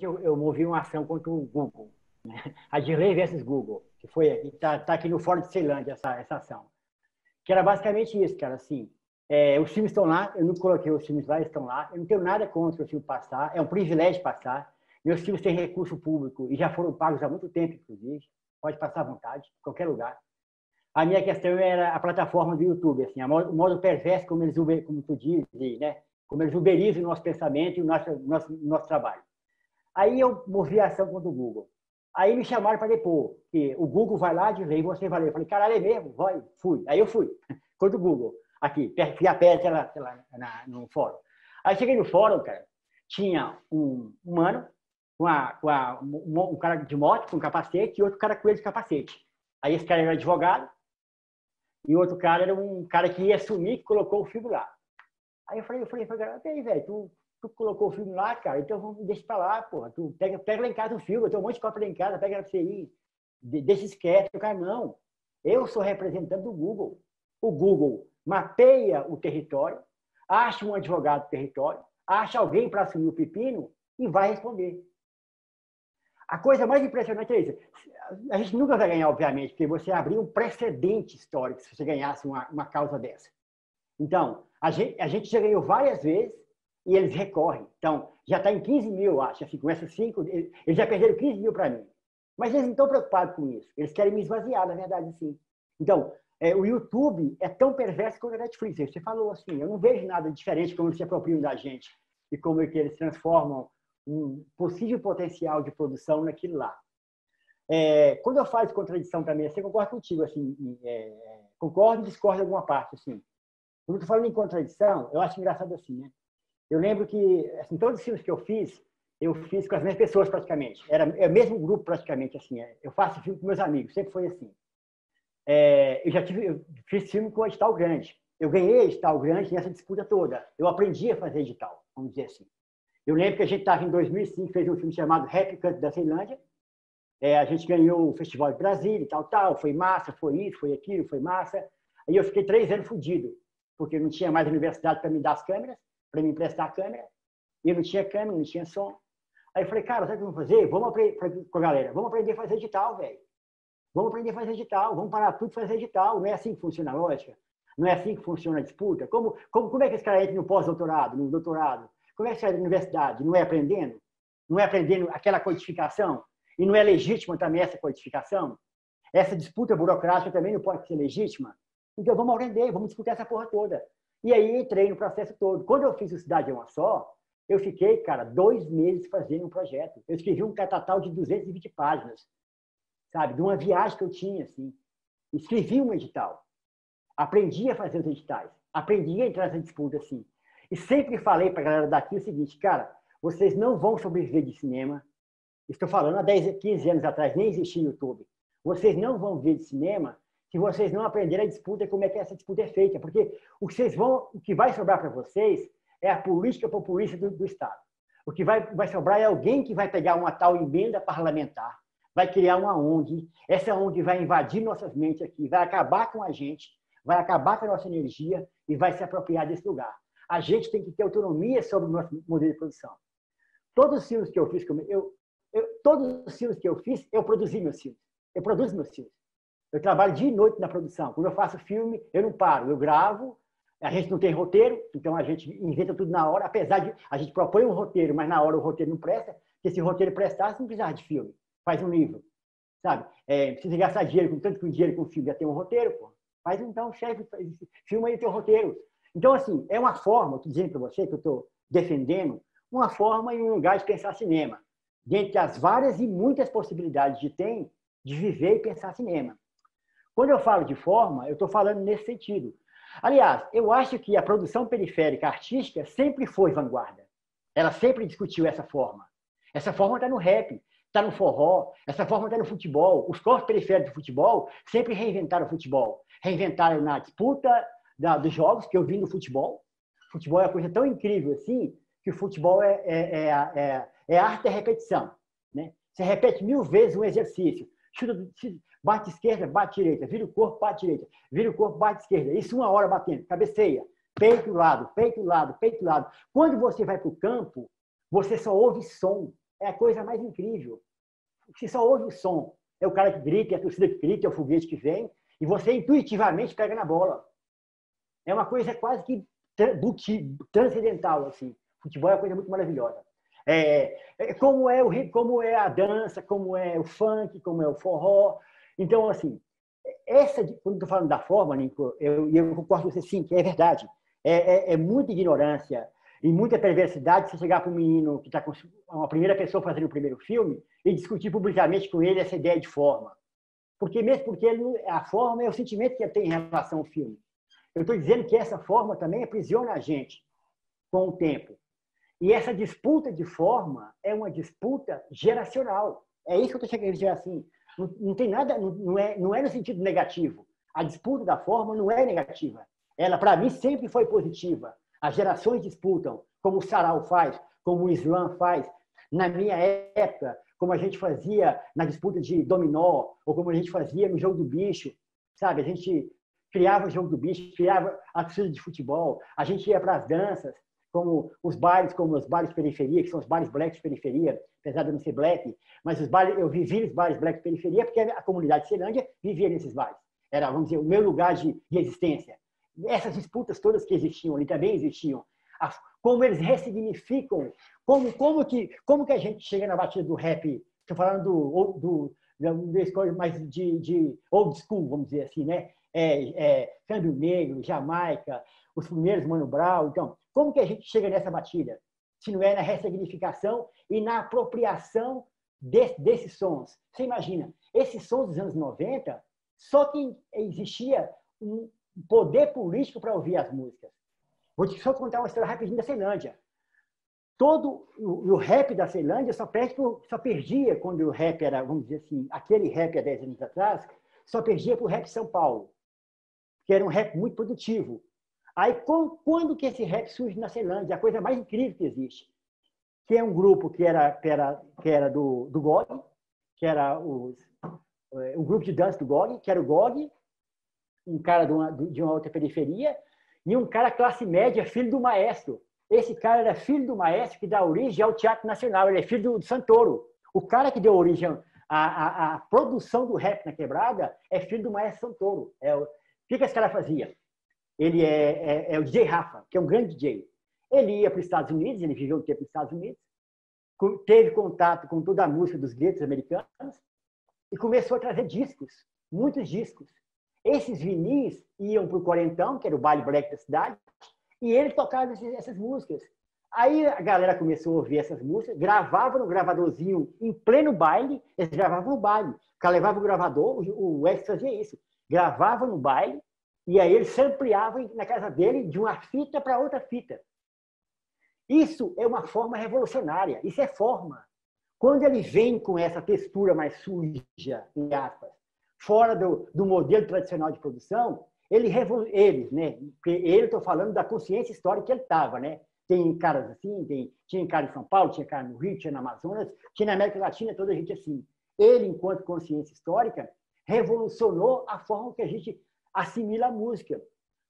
eu, eu movi uma ação contra o Google, né? a Dirley versus Google, que foi está tá aqui no Fórum de Ceilândia essa, essa ação, que era basicamente isso, cara, assim, é, os filmes estão lá, eu não coloquei os filmes lá, estão lá, eu não tenho nada contra o filme passar, é um privilégio passar, meus filmes têm recurso público e já foram pagos há muito tempo, inclusive, pode passar à vontade, em qualquer lugar. A minha questão era a plataforma do YouTube, assim, o modo perverso como eles, como tu diz, né? como eles uberizam o nosso pensamento e o nosso, nosso, nosso trabalho. Aí eu movi a ação contra o Google. Aí me chamaram para depor, que o Google vai lá de lei, você vai ler. Eu falei, caralho, é mesmo? Vai, fui. Aí eu fui, contra o Google, aqui, fui a pé lá, lá, na, no fórum. Aí cheguei no fórum, cara, tinha um humano, uma, uma, um cara de moto com capacete e outro cara com ele de capacete. Aí esse cara era advogado e outro cara era um cara que ia assumir que colocou o filme lá. Aí eu falei, eu falei, eu falei, velho, tu tu colocou o filme lá, cara, então vamos deixar pra lá, porra. Tu pega, pega lá em casa o filme, eu tenho um monte de cópia lá em casa, pega pra você ir. Deixa esquece. O cara, não. Eu sou representante do Google. O Google mapeia o território, acha um advogado do território, acha alguém para assumir o pepino e vai responder. A coisa mais impressionante é isso. A gente nunca vai ganhar, obviamente, porque você abriu um precedente histórico se você ganhasse uma, uma causa dessa. Então, a gente, a gente já ganhou várias vezes e eles recorrem. Então, já está em 15 mil, acho, assim, com essas cinco, eles já perderam 15 mil para mim. Mas eles não estão preocupados com isso. Eles querem me esvaziar, na verdade, sim. Então, é, o YouTube é tão perverso quanto a Netflix. Você falou assim, eu não vejo nada diferente como eles se apropriam da gente e como é que eles transformam um possível potencial de produção naquilo lá. É, quando eu falo de contradição também, você concorda contigo, assim, é, concordo e discordo de alguma parte, assim. Quando eu estou falando em contradição, eu acho engraçado assim, né? Eu lembro que, assim, todos os filmes que eu fiz, eu fiz com as mesmas pessoas praticamente. Era é o mesmo grupo praticamente, assim. É. Eu faço filme com meus amigos, sempre foi assim. É, eu já tive, eu fiz filme com edital grande. Eu ganhei edital grande nessa disputa toda. Eu aprendi a fazer edital, vamos dizer assim. Eu lembro que a gente estava em 2005, fez um filme chamado Happy Cut da Ceilândia. É, a gente ganhou o Festival de Brasília e tal, tal. Foi massa, foi isso, foi aquilo, foi massa. Aí eu fiquei três anos fodido, porque não tinha mais universidade para me dar as câmeras para me emprestar a câmera. E eu não tinha câmera, não tinha som. Aí eu falei, cara, sabe o que vamos fazer? Vamos aprender com a galera, vamos aprender a fazer edital, velho. Vamos aprender a fazer edital, vamos parar tudo e fazer edital. Não é assim que funciona a lógica. Não é assim que funciona a disputa. Como, como, como é que esse cara entra no pós-doutorado, no doutorado? Como é que sai da universidade? Não é aprendendo? Não é aprendendo aquela codificação? E não é legítima também essa codificação? Essa disputa burocrática também não pode ser legítima? Então vamos aprender, vamos disputar essa porra toda. E aí entrei no processo todo. Quando eu fiz o Cidade é Uma Só, eu fiquei, cara, dois meses fazendo um projeto. Eu escrevi um catatal de 220 páginas, sabe? De uma viagem que eu tinha, assim. Escrevi um edital. Aprendi a fazer os editais. Aprendi a entrar nessa disputa, assim. E sempre falei para a galera daqui o seguinte, cara, vocês não vão sobreviver de cinema. Estou falando há 10, 15 anos atrás, nem existia YouTube. Vocês não vão ver de cinema se vocês não aprenderem a disputa e como é que essa disputa é feita, porque o que vocês vão, o que vai sobrar para vocês é a política populista do, do Estado. O que vai, vai sobrar é alguém que vai pegar uma tal emenda parlamentar, vai criar uma ONG, essa ONG vai invadir nossas mentes aqui, vai acabar com a gente, vai acabar com a nossa energia e vai se apropriar desse lugar. A gente tem que ter autonomia sobre o nosso modelo de produção. Todos os filmes que eu fiz, eu, eu, todos os filmes que eu fiz, eu produzi meus filmes. Eu produzo meus filmes. Eu trabalho dia e noite na produção. Quando eu faço filme, eu não paro. Eu gravo, a gente não tem roteiro, então a gente inventa tudo na hora, apesar de a gente propõe um roteiro, mas na hora o roteiro não presta, se o roteiro prestasse, não precisava de filme. Faz um livro, sabe? É, precisa gastar dinheiro com tanto que o dinheiro com o filme já tem um roteiro, pô. Faz então, chefe, filma aí teu roteiro. Então, assim, é uma forma, estou dizendo para você, que eu estou defendendo, uma forma e um lugar de pensar cinema. Dentre as várias e muitas possibilidades que tem de viver e pensar cinema. Quando eu falo de forma, eu estou falando nesse sentido. Aliás, eu acho que a produção periférica artística sempre foi vanguarda. Ela sempre discutiu essa forma. Essa forma está no rap, está no forró, essa forma está no futebol. Os corpos periféricos do futebol sempre reinventaram o futebol. Reinventaram na disputa da, dos jogos, que eu vim do futebol. Futebol é uma coisa tão incrível assim, que o futebol é, é, é, é, é arte da repetição. Né? Você repete mil vezes um exercício. Chuta, Bate esquerda, bate direita. Vira o corpo, bate direita. Vira o corpo, bate esquerda. Isso uma hora batendo. Cabeceia. Peito lado, peito lado, peito lado. Quando você vai para o campo, você só ouve som. é a coisa mais incrível. Você só ouve o som. É o cara que grita, é a torcida que grita, é o foguete que vem, e você intuitivamente pega na bola. É uma coisa quase que transcendental, assim. Futebol é uma coisa muito maravilhosa. É, é, como é o como é a dança, como é o funk, como é o forró. Então, assim, essa quando estou falando da forma, Nico, eu, eu concordo com você sim, que é verdade. É, é, é muita ignorância e muita perversidade se chegar para um menino que está com uma primeira pessoa fazendo o primeiro filme e discutir publicamente com ele essa ideia de forma. Porque mesmo porque ele, a forma é o sentimento que ele tem em relação ao filme. Eu estou dizendo que essa forma também aprisiona a gente com o tempo. E essa disputa de forma é uma disputa geracional. É isso que eu estou querendo dizer assim. Não, não, tem nada, não é, não é no sentido negativo. A disputa da forma não é negativa. Ela, para mim, sempre foi positiva. As gerações disputam, como o sarau faz, como o Islã faz. Na minha época, como a gente fazia na disputa de dominó, ou como a gente fazia no jogo do bicho, sabe? A gente criava o jogo do bicho, criava a torcida de futebol, a gente ia para as danças, como os bares, como os bares periferia, que são os bares black de periferia, apesar de não ser black, mas os bares, eu vivi nos bares black periferia porque a comunidade de Ceilândia vivia nesses bares. Era, vamos dizer, o meu lugar de, de existência. Essas disputas todas que existiam ali também existiam. Como eles ressignificam, como, como, que, como que a gente chega na batida do rap, estou falando do, do, do, mais de, de old school, vamos dizer assim, né? É, é, Câmbio Negro, Jamaica, os primeiros Mano Brown. Então, como que a gente chega nessa batida? Se não é na ressignificação e na apropriação de, desses sons. Você imagina, esses sons dos anos 90, só que existia um poder político para ouvir as músicas. Vou te só contar uma história rapidinho da Ceilândia. Todo o, o rap da Ceilândia só, só perdia quando o rap era, vamos dizer assim, aquele rap há 10 anos atrás, só perdia para o rap São Paulo, que era um rap muito produtivo. Aí, quando que esse rap surge na Ceilândia? A coisa mais incrível que existe. Que é um grupo que era, que era, que era do, do GOG, que era os, um grupo de dança do GOG, que era o GOG, um cara de uma, de uma outra periferia, e um cara classe média, filho do maestro. Esse cara era filho do maestro que dá origem ao Teatro Nacional, ele é filho do, do Santoro. O cara que deu origem à, à, à, produção do rap na quebrada é filho do maestro Santoro. É, que, que esse cara fazia? Ele é, é, é, o DJ Rafa, que é um grande DJ. Ele ia para os Estados Unidos, ele viveu um tempo nos Estados Unidos, teve contato com toda a música dos guetos americanos e começou a trazer discos, muitos discos. Esses vinis iam para o Quarentão, que era o baile black da cidade, e ele tocava essas músicas. Aí a galera começou a ouvir essas músicas, gravava no gravadorzinho em pleno baile, eles gravavam no baile. O cara levava o gravador, o West fazia isso. Gravava no baile, e aí ele se ampliava na casa dele de uma fita para outra fita. Isso é uma forma revolucionária, isso é forma. Quando ele vem com essa textura mais suja, em aspas, fora do, do modelo tradicional de produção, ele eles, né? Ele estou falando da consciência histórica que ele estava, né? Tem caras assim, tem, tinha cara em São Paulo, tinha cara no Rio, tinha na Amazonas, tinha na América Latina, toda a gente assim. Ele, enquanto consciência histórica, revolucionou a forma que a gente assimila a música.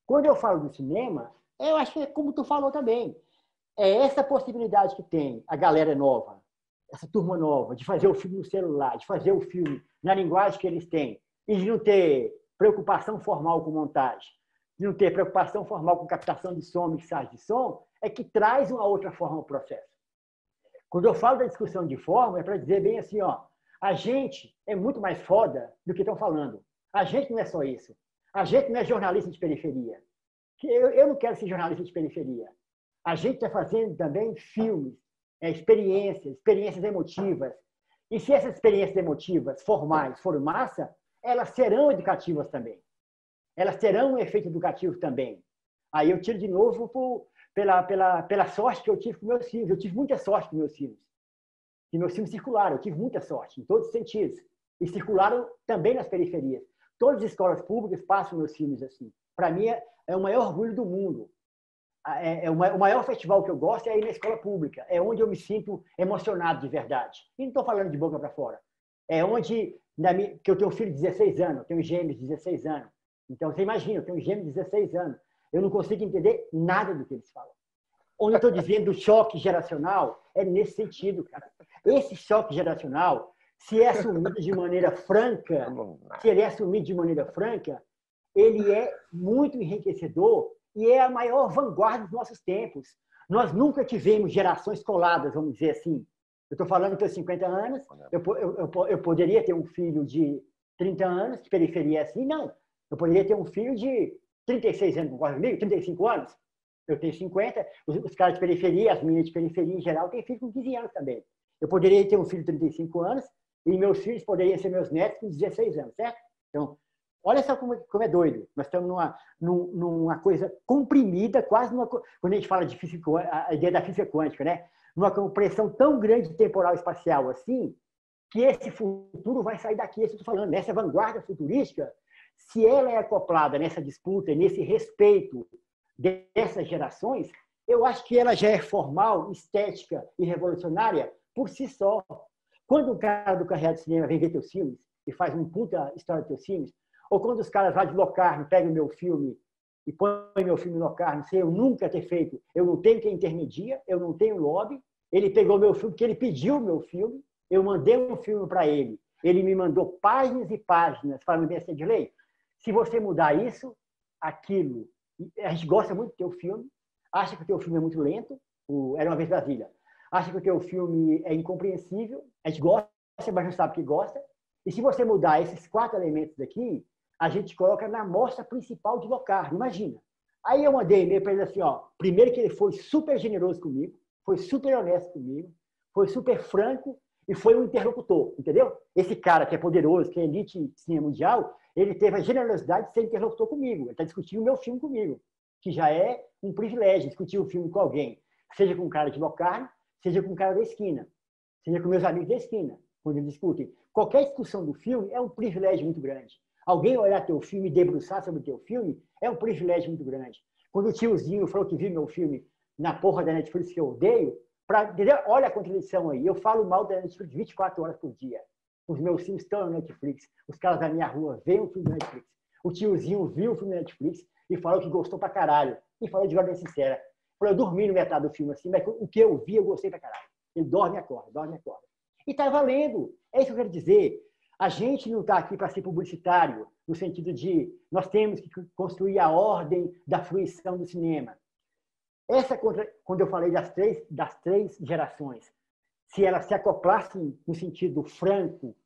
Quando eu falo do cinema, eu acho que é como tu falou também. É essa possibilidade que tem a galera nova, essa turma nova, de fazer o filme no celular, de fazer o filme na linguagem que eles têm, e de não ter preocupação formal com montagem, de não ter preocupação formal com captação de som, mixagem de som, é que traz uma outra forma ao processo. Quando eu falo da discussão de forma, é para dizer bem assim, ó, a gente é muito mais foda do que estão falando. A gente não é só isso. A gente não é jornalista de periferia. Eu, não quero ser jornalista de periferia. A gente está fazendo também filmes, é, experiências, experiências emotivas. E se essas experiências emotivas formais forem massa, elas serão educativas também. Elas terão um efeito educativo também. Aí eu tiro de novo por, pela, pela, pela sorte que eu tive com meus filhos. Eu tive muita sorte com meus filhos. E meus filhos circularam. Eu tive muita sorte, em todos os sentidos. E circularam também nas periferias. Todas as escolas públicas passam meus filmes assim. Para mim, é, é o maior orgulho do mundo. É, é, o maior festival que eu gosto é ir na escola pública. É onde eu me sinto emocionado de verdade. E não estou falando de boca para fora. É onde, minha, que eu tenho um filho de 16 anos, eu tenho gêmeos de 16 anos. Então, você imagina, eu tenho um gêmeo de 16 anos. Eu não consigo entender nada do que eles falam. Onde eu estou dizendo o choque geracional é nesse sentido, cara. Esse choque geracional, se é assumido de maneira franca, se ele é assumido de maneira franca, ele é muito enriquecedor e é a maior vanguarda dos nossos tempos. Nós nunca tivemos gerações coladas, vamos dizer assim. Eu estou falando que tenho 50 anos, eu, eu, eu, eu, poderia ter um filho de 30 anos, de periferia assim, não. Eu poderia ter um filho de 36 anos, concorda comigo? 35 anos. Eu tenho 50, os, os caras de periferia, as meninas de periferia em geral, têm filho com 15 anos também. Eu poderia ter um filho de 35 anos e meus filhos poderiam ser meus netos com 16 anos, certo? Então, olha só como, como é doido. Nós estamos numa, numa coisa comprimida, quase numa. Quando a gente fala de física, a ideia da física quântica, né? Numa compressão tão grande temporal e espacial assim, que esse futuro vai sair daqui, isso eu estou falando, nessa vanguarda futurística, se ela é acoplada nessa disputa, nesse respeito dessas gerações, eu acho que ela já é formal, estética e revolucionária por si só. Quando o cara do Carreado de Cinema vem ver teus filmes e faz um puta história teus filmes, ou quando os caras lá de Locarno pegam meu filme e põem meu filme no Locarno, sem eu nunca ter feito, eu não tenho quem intermedia, eu não tenho lobby, ele pegou meu filme, porque ele pediu meu filme, eu mandei um filme para ele, ele me mandou páginas e páginas falando bem assim de lei. Se você mudar isso, aquilo, a gente gosta muito do teu filme, acha que o teu filme é muito lento, o Era Uma Vez Brasília, acha que o teu filme é incompreensível, a gente gosta, mas não sabe que gosta, e se você mudar esses quatro elementos daqui, a gente coloca na mostra principal de Locar, imagina. Aí eu mandei e-mail para ele assim, ó, primeiro que ele foi super generoso comigo, foi super honesto comigo, foi super franco e foi um interlocutor, entendeu? Esse cara que é poderoso, que é elite cinema mundial, ele teve a generosidade de ser interlocutor comigo. Ele está discutindo o meu filme comigo, que já é um privilégio discutir o um filme com alguém, seja com um cara de Locarno, seja com um cara da esquina, seja com meus amigos da esquina, quando eles discutem. Qualquer discussão do filme é um privilégio muito grande. Alguém olhar teu filme e debruçar sobre teu filme é um privilégio muito grande. Quando o tiozinho falou que viu meu filme na porra da Netflix que eu odeio, pra, olha a contradição aí. Eu falo mal da Netflix 24 horas por dia. Os meus filmes estão na Netflix. Os caras da minha rua veem o filme da Netflix. O tiozinho viu o filme da Netflix e falou que gostou pra caralho. E falou de ordem sincera. Falou, eu dormi no metade do filme assim, mas o que eu vi eu gostei pra caralho. Ele dorme e acorda, dorme e acorda. E tá valendo. É isso que eu quero dizer. A gente não está aqui para ser publicitário, no sentido de nós temos que construir a ordem da fruição do cinema. Essa, quando eu falei das três, das três gerações, se elas se acoplassem no sentido franco.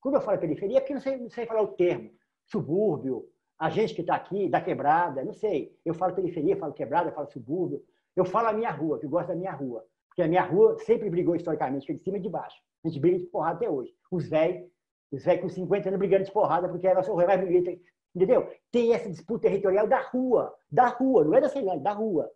Quando eu falo periferia, é porque não sei, não sei falar o termo. Subúrbio, a gente que está aqui, da quebrada, não sei. Eu falo periferia, falo quebrada, falo subúrbio. Eu falo a minha rua, que eu gosto da minha rua. Porque a minha rua sempre brigou historicamente, de cima e de baixo. A gente briga de porrada até hoje. Os velhos, os velhos com 50 anos brigando de porrada, porque a nossa rua é mais bonita. Entendeu? Tem essa disputa territorial da rua, da rua, não é da Ceilândia, da rua.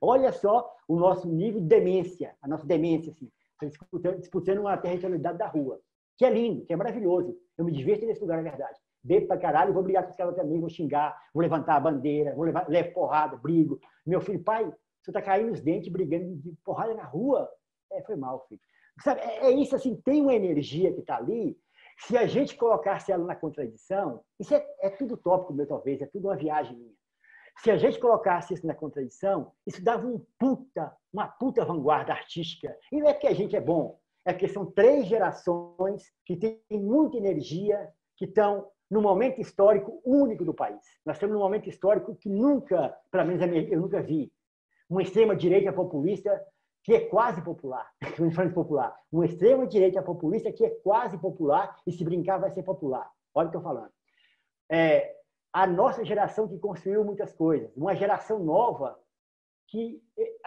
Olha só o nosso nível de demência, a nossa demência, assim disputando, disputando uma territorialidade da rua. Que é lindo, que é maravilhoso. Eu me divirto nesse lugar, na verdade. Bebo pra caralho, vou brigar com os caras também, vou xingar, vou levantar a bandeira, vou levar, levo porrada, brigo. Meu filho, pai, você tá caindo os dentes, brigando de porrada na rua? É, foi mal, filho. Sabe, é, é isso, assim, tem uma energia que está ali. Se a gente colocasse ela na contradição, isso é, é tudo tópico meu, talvez, é tudo uma viagem minha. Se a gente colocasse isso na contradição, isso dava um puta, uma puta vanguarda artística. E não é porque a gente é bom, é porque são três gerações que têm muita energia, que estão no momento histórico único do país. Nós estamos num momento histórico que nunca, pelo menos eu nunca vi, uma extrema-direita populista que é quase popular, popular, uma extrema-direita populista que é quase popular e se brincar vai ser popular. Olha o que eu estou falando. É, a nossa geração que construiu muitas coisas, uma geração nova que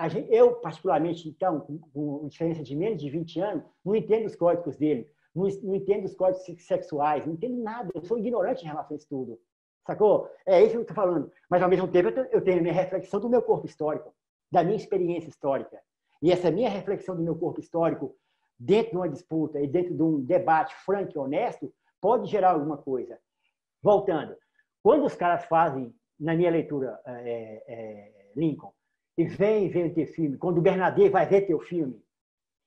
gente, eu, particularmente, então, com diferença de menos de 20 anos, não entendo os códigos dele, não, não entendo os códigos sexuais, não entendo nada, eu sou ignorante em relação a isso tudo. Sacou? É isso que eu estou falando. Mas, ao mesmo tempo, eu tenho a minha reflexão do meu corpo histórico, da minha experiência histórica. E essa minha reflexão do meu corpo histórico, dentro de uma disputa e dentro de um debate franco e honesto, pode gerar alguma coisa. Voltando, quando os caras fazem, na minha leitura, é, é, Lincoln, e vem ver teu filme, quando o Bernadette vai ver teu filme,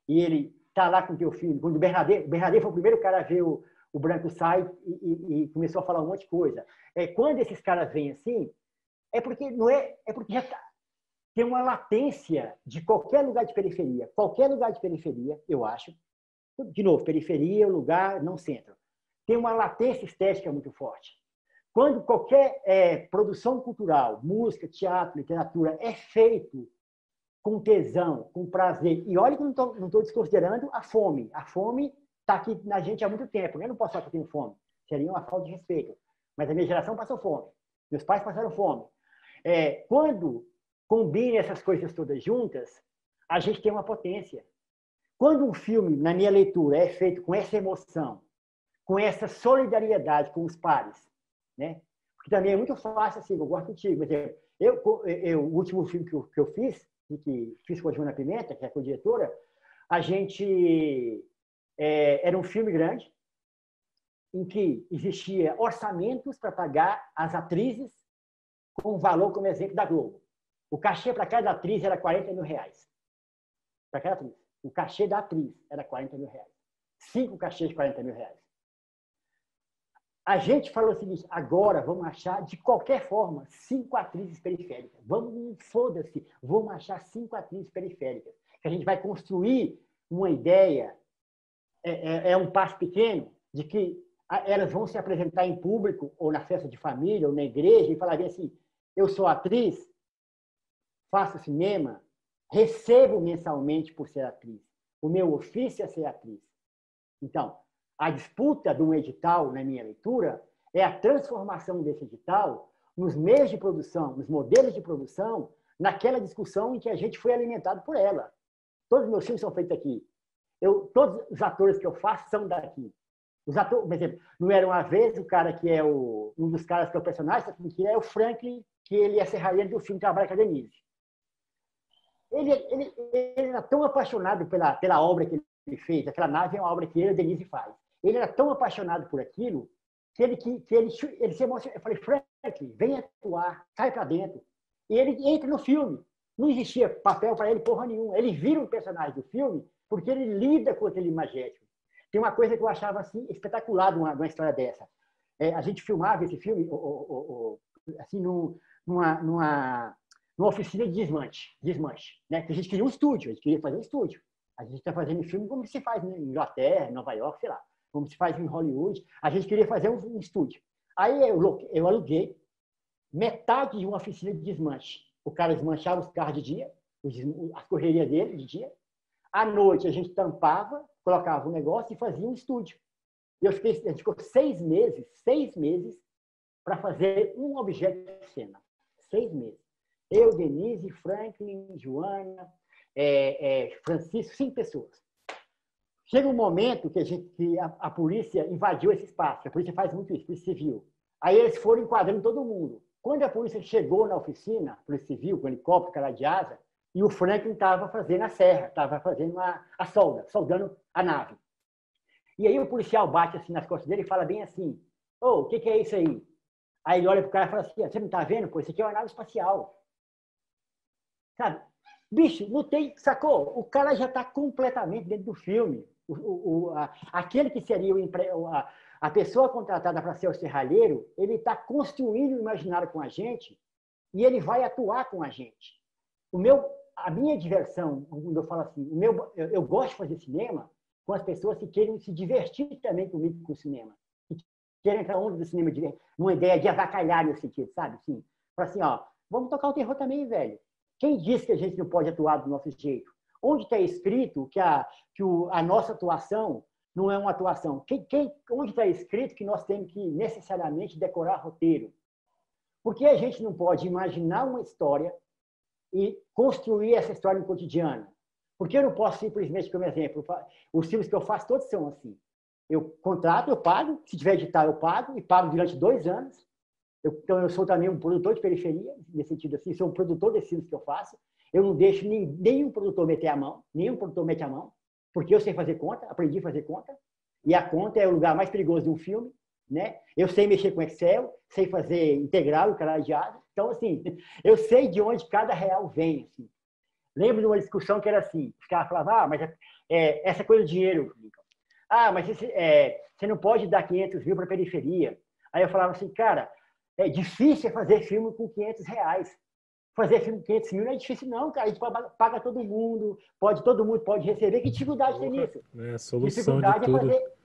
e ele está lá com teu filme, quando o Bernadette, o Bernadette foi o primeiro cara a ver o, o Branco sai e, e, e, começou a falar um monte de coisa. É, quando esses caras vêm assim, é porque não é, é porque já tá, tem uma latência de qualquer lugar de periferia. Qualquer lugar de periferia, eu acho. De novo, periferia, lugar, não centro. Tem uma latência estética muito forte. Quando qualquer é, produção cultural, música, teatro, literatura, é feito com tesão, com prazer, e olha que não estou desconsiderando a fome. A fome está aqui na gente há muito tempo. Eu não posso falar que eu tenho fome. Seria uma falta de respeito. Mas a minha geração passou fome. Meus pais passaram fome. É, quando combina essas coisas todas juntas, a gente tem uma potência. Quando um filme, na minha leitura, é feito com essa emoção, com essa solidariedade com os pares, né? Porque também é muito fácil, assim, eu gosto contigo. Por eu, eu, o último filme que eu, que eu fiz, que fiz com a Joana Pimenta, que é a co-diretora, a gente é, era um filme grande, em que existia orçamentos para pagar as atrizes com valor, como exemplo, da Globo. O cachê para cada atriz era 40 mil reais. Para cada atriz. O cachê da atriz era 40 mil reais. Cinco cachês de 40 mil reais. A gente falou o seguinte: agora vamos achar, de qualquer forma, cinco atrizes periféricas. Vamos, foda-se, vamos achar cinco atrizes periféricas. Que a gente vai construir uma ideia, é, é, é um passo pequeno, de que elas vão se apresentar em público, ou na festa de família, ou na igreja, e falarem assim: eu sou atriz, faço cinema, recebo mensalmente por ser atriz. O meu ofício é ser atriz. Então, a disputa de um edital, na minha leitura, é a transformação desse edital nos meios de produção, nos modelos de produção, naquela discussão em que a gente foi alimentado por ela. Todos os meus filmes são feitos aqui. Eu, todos os atores que eu faço são daqui. Os atores, por exemplo, não era uma vez o cara que é o, um dos caras que é o personagem, que é o Franklin, que ele é serralheiro do filme Trabalho com a Denise ele, ele, ele era tão apaixonado pela, pela obra que ele fez, aquela nave é uma obra que ele e a Denise faz. Ele era tão apaixonado por aquilo que ele, que, que ele, ele se emocionou. Eu falei, Frank, vem atuar, sai para dentro. E ele entra no filme. Não existia papel para ele porra nenhuma. Ele vira um personagem do filme porque ele lida com aquele imagético. Tem uma coisa que eu achava assim espetacular numa, numa história dessa. É, a gente filmava esse filme assim, numa, numa, numa oficina de desmanche, desmanche né? A gente queria um estúdio, a gente queria fazer um estúdio. A gente está fazendo filme como se faz em Inglaterra, Nova York, sei lá, como se faz em Hollywood. A gente queria fazer um, estúdio. Aí eu, eu aluguei metade de uma oficina de desmanche. O cara desmanchava os carros de dia, as correrias dele de dia. À noite a gente tampava, colocava um negócio e fazia um estúdio. Eu fiquei, a gente ficou seis meses, seis meses para fazer um objeto de cena. Seis meses. Eu, Denise, Franklin, Joana, é, é, Francisco, cinco pessoas. Chega um momento que a, gente, que a, a, polícia invadiu esse espaço. A polícia faz muito isso, polícia civil. Aí eles foram enquadrando todo mundo. Quando a polícia chegou na oficina, a polícia civil, com helicóptero, cara de asa, e o Franklin estava fazendo a serra, estava fazendo a, a solda, soldando a nave. E aí o policial bate assim nas costas dele e fala bem assim, ô, oh, o que, que é isso aí? Aí ele olha pro cara e fala assim, você não está vendo? Pô, isso aqui é uma nave espacial. Sabe? Bicho, não tem, sacou? O cara já está completamente dentro do filme. O, o, a, aquele que seria o empre, a, a pessoa contratada para ser o serralheiro, ele está construindo o imaginário com a gente e ele vai atuar com a gente. O meu, a minha diversão, quando eu falo assim, o meu, eu, eu gosto de fazer cinema com as pessoas que querem se divertir também comigo com o cinema. Que querem entrar onde do cinema, numa ideia de avacalhar no sentido, sabe? Assim, para assim, ó, vamos tocar o terror também, velho. Quem diz que a gente não pode atuar do nosso jeito? Onde está escrito que, a, que o, a nossa atuação não é uma atuação? Quem, quem, onde está escrito que nós temos que necessariamente decorar roteiro? Porque a gente não pode imaginar uma história e construir essa história no cotidiano? Porque eu não posso simplesmente, como exemplo, os filmes que eu faço todos são assim. Eu contrato, eu pago, se tiver editar eu pago, e pago durante dois anos. Eu, então, eu sou também um produtor de periferia, nesse sentido assim, sou um produtor desses filmes que eu faço. Eu não deixo nem, nenhum produtor meter a mão, nenhum produtor mete a mão, porque eu sei fazer conta, aprendi a fazer conta, e a conta é o lugar mais perigoso de um filme, né? Eu sei mexer com Excel, sei fazer integral canalizado. Então, assim, eu sei de onde cada real vem, assim. Lembro de uma discussão que era assim, os caras falavam, ah, mas é, essa coisa de dinheiro, ah, mas esse, é, você não pode dar 500 mil para a periferia. Aí eu falava assim, cara, é difícil fazer filme com 500 reais. Fazer filme 500 mil não é difícil, não, cara. A gente paga todo mundo, pode, todo mundo pode receber. Que dificuldade tem nisso? É, solução dificuldade de tudo. é fazer